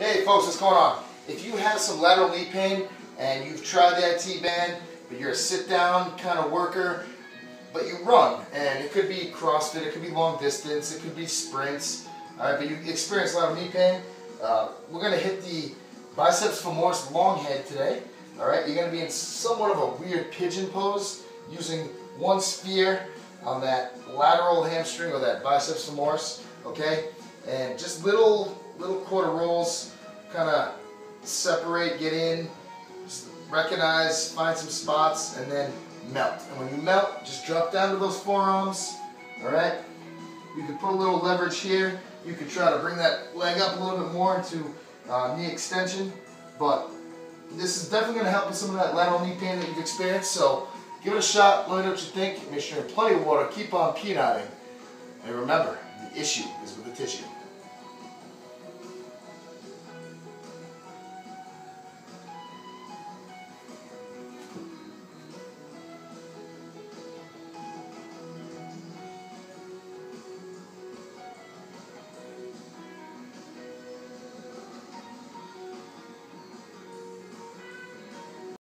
Hey folks, what's going on? If you have some lateral knee pain and you've tried that IT-band, but you're a sit-down kind of worker, but you run, and it could be CrossFit, it could be long distance, it could be sprints, all right, but you experience lateral knee pain, uh, we're going to hit the biceps femoris long head today, all right? You're going to be in somewhat of a weird pigeon pose using one spear on that lateral hamstring or that biceps femoris, okay? And just little little quarter of separate, get in, recognize, find some spots, and then melt. And when you melt, just drop down to those forearms, all right? You can put a little leverage here. You can try to bring that leg up a little bit more into uh, knee extension, but this is definitely going to help with some of that lateral knee pain that you've experienced, so give it a shot, let me know what you think, make sure you have plenty of water, keep on P-knotting, and remember, the issue is with the tissue.